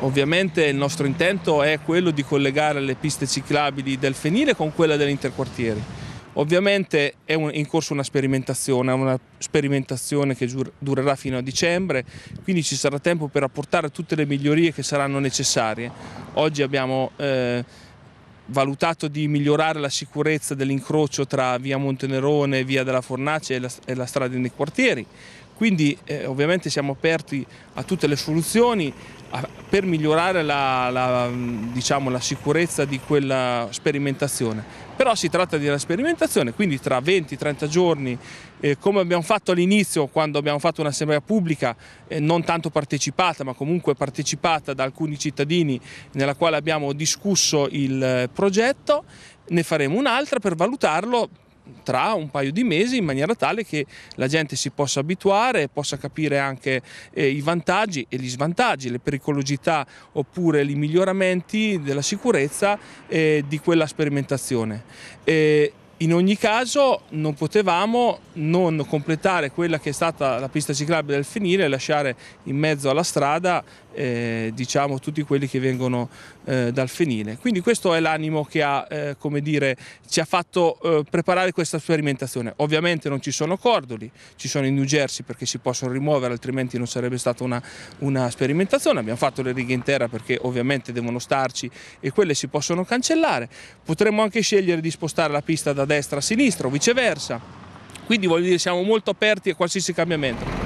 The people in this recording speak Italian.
Ovviamente il nostro intento è quello di collegare le piste ciclabili del Fenile con quella dell'Interquartieri. Ovviamente è in corso una sperimentazione, una sperimentazione che durerà fino a dicembre, quindi ci sarà tempo per apportare tutte le migliorie che saranno necessarie. Oggi abbiamo eh, valutato di migliorare la sicurezza dell'incrocio tra via Montenerone, via della Fornace e la, e la strada dei quartieri, quindi eh, ovviamente siamo aperti a tutte le soluzioni a, per migliorare la, la, diciamo, la, sicurezza di quella sperimentazione. Però si tratta di una sperimentazione, quindi tra 20-30 giorni, eh, come abbiamo fatto all'inizio quando abbiamo fatto un'assemblea pubblica, eh, non tanto partecipata ma comunque partecipata da alcuni cittadini nella quale abbiamo discusso il progetto, ne faremo un'altra per valutarlo tra un paio di mesi in maniera tale che la gente si possa abituare possa capire anche eh, i vantaggi e gli svantaggi, le pericolosità oppure i miglioramenti della sicurezza eh, di quella sperimentazione. Eh, in ogni caso non potevamo non completare quella che è stata la pista ciclabile del Fenile e lasciare in mezzo alla strada eh, diciamo, tutti quelli che vengono eh, dal Fenile. Quindi questo è l'animo che ha, eh, dire, ci ha fatto eh, preparare questa sperimentazione. Ovviamente non ci sono cordoli, ci sono i New Jersey perché si possono rimuovere altrimenti non sarebbe stata una, una sperimentazione. Abbiamo fatto le righe in terra perché ovviamente devono starci e quelle si possono cancellare. Potremmo anche scegliere di spostare la pista da destra a sinistra o viceversa. Quindi voglio dire siamo molto aperti a qualsiasi cambiamento.